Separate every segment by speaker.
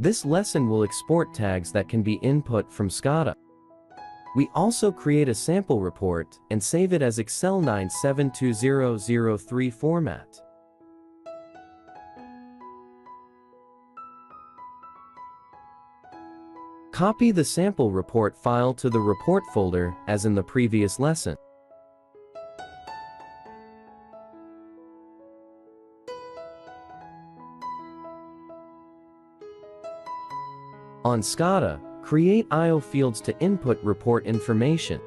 Speaker 1: This lesson will export tags that can be input from SCADA. We also create a sample report and save it as Excel 972003 format. Copy the sample report file to the report folder as in the previous lesson. On SCADA, create I.O. fields to input report information.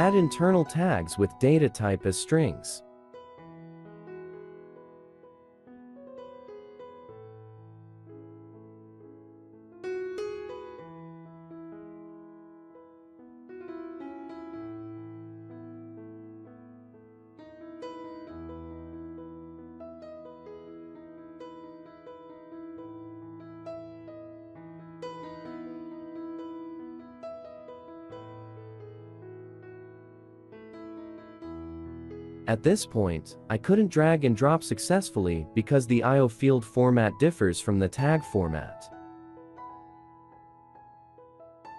Speaker 1: Add internal tags with data type as strings. At this point, I couldn't drag and drop successfully because the IO field format differs from the tag format.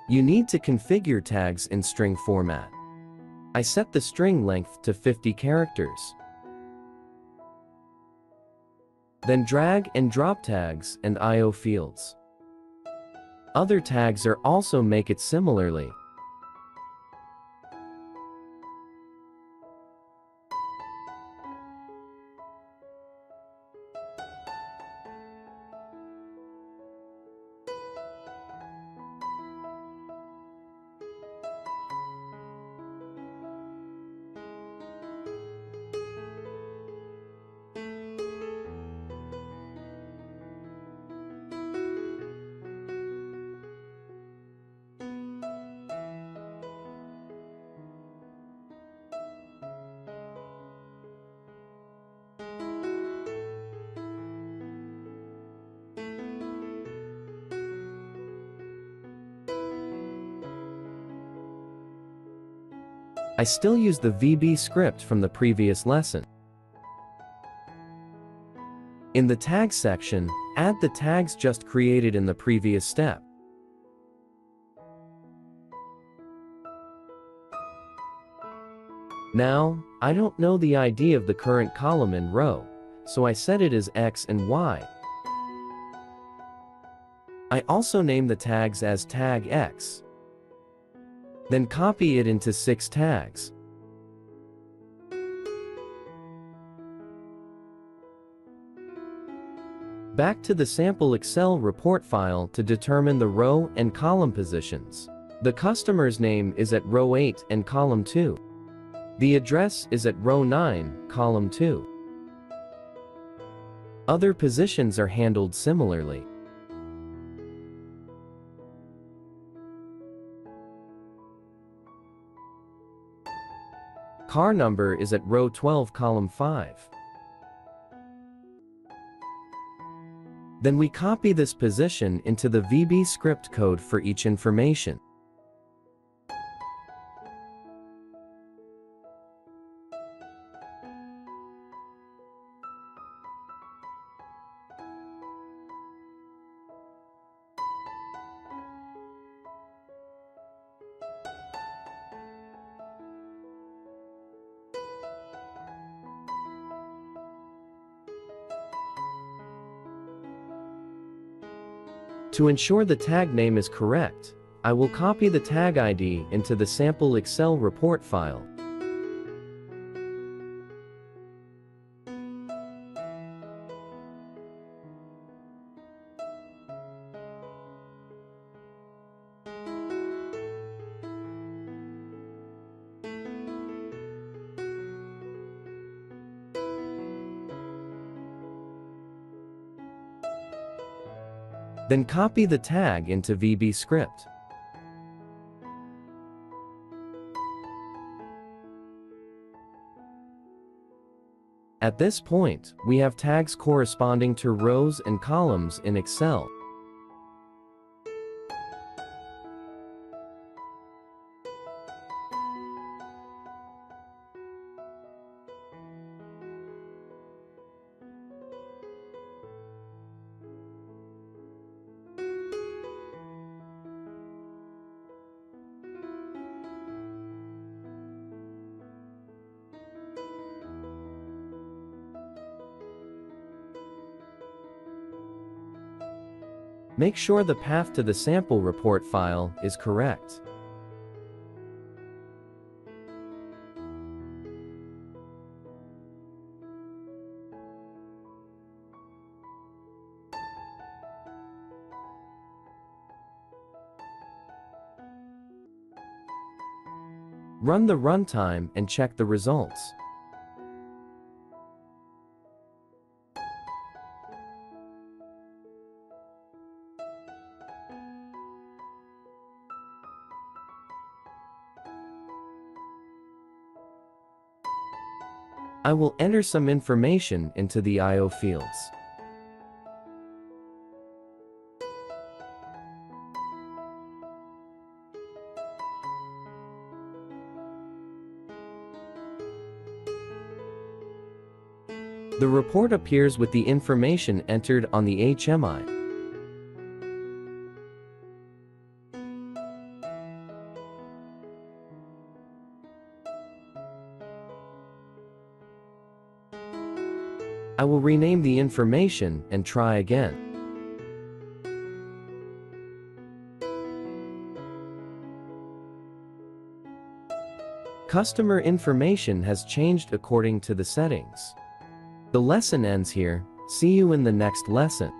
Speaker 1: You need to configure tags in string format. I set the string length to 50 characters. Then drag and drop tags and IO fields. Other tags are also make it similarly. I still use the VB script from the previous lesson. In the tags section, add the tags just created in the previous step. Now, I don't know the ID of the current column and row, so I set it as X and Y. I also name the tags as tag X. Then copy it into six tags. Back to the sample Excel report file to determine the row and column positions. The customer's name is at row 8 and column 2. The address is at row 9, column 2. Other positions are handled similarly. Car number is at row 12 column 5. Then we copy this position into the VB script code for each information. To ensure the tag name is correct, I will copy the tag ID into the sample Excel report file. Then copy the tag into VB script. At this point, we have tags corresponding to rows and columns in Excel. Make sure the path to the sample report file is correct. Run the runtime and check the results. I will enter some information into the I.O. fields. The report appears with the information entered on the HMI. I will rename the information and try again. Customer information has changed according to the settings. The lesson ends here, see you in the next lesson.